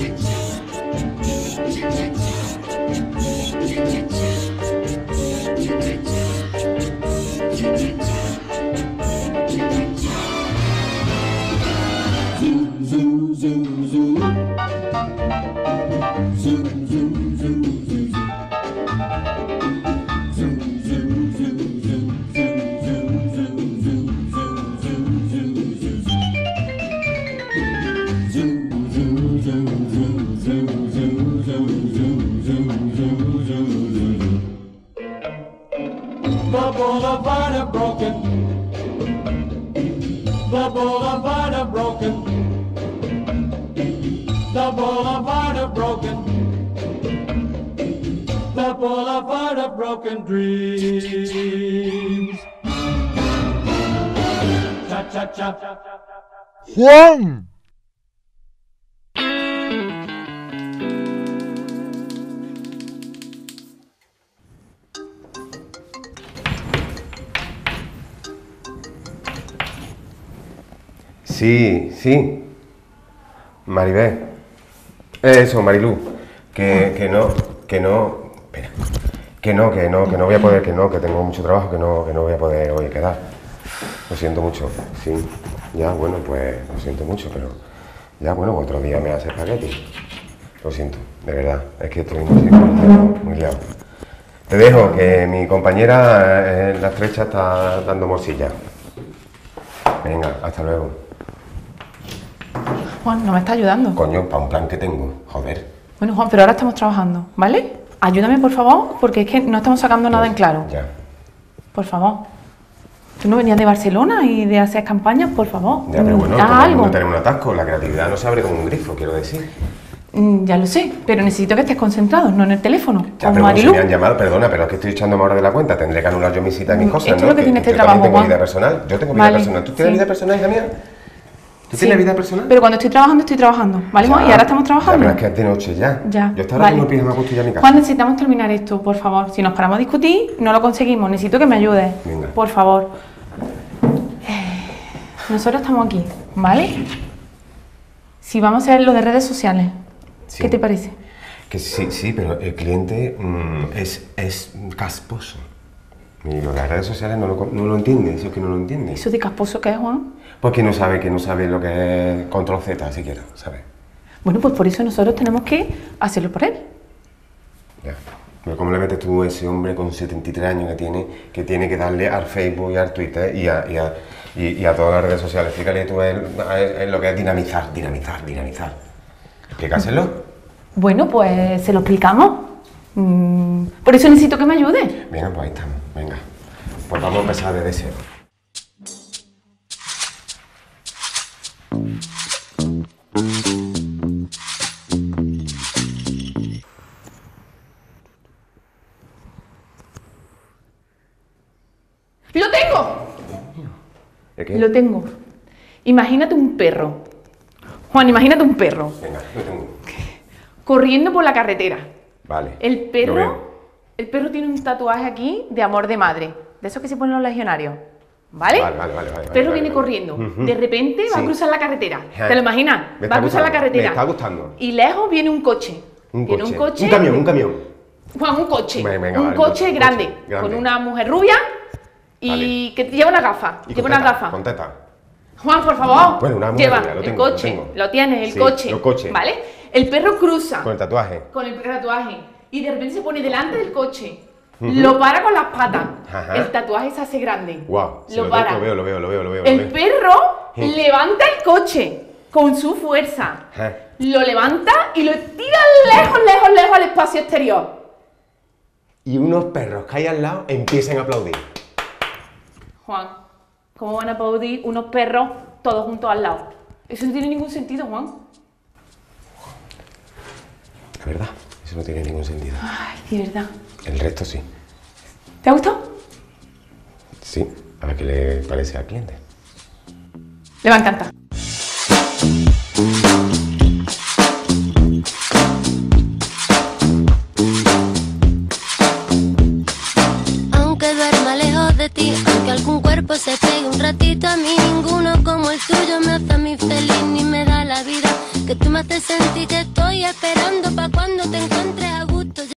Zoo, zoo, zoo, zoo. Broken. The boulevard of broken. The boulevard of broken dreams. Cha cha cha. Juan. Sí, sí. Maribel. Eso, Marilú. Que, que no, que no. Espera. Que no, que no, que no voy a poder, que no, que tengo mucho trabajo, que no, que no voy a poder hoy quedar. Lo siento mucho. Sí. Ya, bueno, pues lo siento mucho, pero. Ya, bueno, otro día me hace espagueti. Lo siento, de verdad. Es que estoy muy, muy. Te dejo, que mi compañera eh, en la estrecha está dando morcilla. Venga, hasta luego. Juan, no me está ayudando. Coño, para un plan que tengo, joder. Bueno, Juan, pero ahora estamos trabajando, ¿vale? Ayúdame, por favor, porque es que no estamos sacando nada en claro. Ya. Por favor. ¿Tú no venías de Barcelona y de hacer campañas? Por favor. Ya, pero bueno, haz todo algo. tenemos un atasco, la creatividad no se abre con un grifo, quiero decir. Mm, Ya lo sé, pero necesito que estés concentrado, no en el teléfono. Ya, con pero bueno, si me han llamado, perdona, pero es que estoy echándome ahora de la cuenta, tendré que anular yo mis citas y mis Mm, cosas, esto ¿no? es lo que tiene este yo trabajo, también tengo Juan. vida personal, yo tengo vida Vale, personal. ¿Tú tienes sí. vida personal, hija mía? ¿Tú Sí. tienes vida personal? Pero cuando estoy trabajando, estoy trabajando, ¿vale? Y Ya, ahora estamos Ya, trabajando. pero es que es de noche ya. Ya, Yo vale. pijama puesto ya en mi casa. Juan, necesitamos terminar esto, por favor. Si nos paramos a discutir, no lo conseguimos. Necesito que me ayudes. Venga. Por favor. Nosotros estamos aquí, ¿vale? Si vamos a hacer lo de redes sociales, Sí. ¿qué te parece? Que sí, sí, pero el cliente mm, es, es casposo. Y las redes sociales no lo, no lo entiende, eso es que no lo entiende. ¿Eso de casposo qué es, Juan? Porque no sabe que no sabe lo que es control Z siquiera, ¿sabes? Bueno, pues por eso nosotros tenemos que hacerlo por él. Ya. Pero ¿cómo le metes tú a ese hombre con 73 años que tiene, que tiene que darle al Facebook y al Twitter y a, y a, y, y a todas las redes sociales? Fíjale tú lo que es dinamizar, dinamizar, dinamizar. Explícaselo. Bueno, pues se lo explicamos. Mm, por eso necesito que me ayude. Venga, pues ahí estamos, venga. Pues vamos a empezar desde cero. ¡Lo tengo! ¿De qué? Lo tengo. Imagínate un perro. Juan, imagínate un perro Venga, lo tengo. corriendo por la carretera. Vale. El perro, el perro tiene un tatuaje aquí de amor de madre, de esos que se ponen los legionarios. ¿Vale? Vale, vale, vale, vale, El perro vale, viene corriendo. De repente va a cruzar la carretera. ¿Te lo imaginas? Me Va a cruzar la carretera. me está gustando. Y lejos viene un coche. Un viene coche. un coche. Un camión, un camión. Juan, un coche. Venga, venga, un coche coche grande, grande. Con una mujer rubia y que lleva una gafa. Y lleva una teta, gafa. Con teta. Juan, por favor. Bueno, una mujer Lleva rubia, lo el lo coche. tengo. Lo tienes, el Sí, coche. los coches. ¿Vale? El perro cruza Con el tatuaje. con el tatuaje y de repente se pone delante del coche. Lo para con las patas. Ajá. El tatuaje se hace grande. Sí, lo lo, para. veo, lo veo, lo veo, lo veo. el lo veo. perro levanta el coche con su fuerza. Lo levanta y lo tira lejos, lejos, lejos al espacio exterior. Y unos perros que hay al lado empiezan a aplaudir. Juan, ¿cómo van a aplaudir unos perros todos juntos al lado? Eso no tiene ningún sentido, Juan. La verdad, eso no tiene ningún sentido. Ay, de verdad. El resto sí. ¿Te ha gustado? Sí, a ver qué le parece al cliente. Le va a encantar. Aunque duerma lejos de ti, aunque algún cuerpo se pegue un ratito a mí, ninguno como el tuyo me hace a mí feliz ni me da la vida. Que tú me haces sentir que estoy esperando pa' cuando te encuentres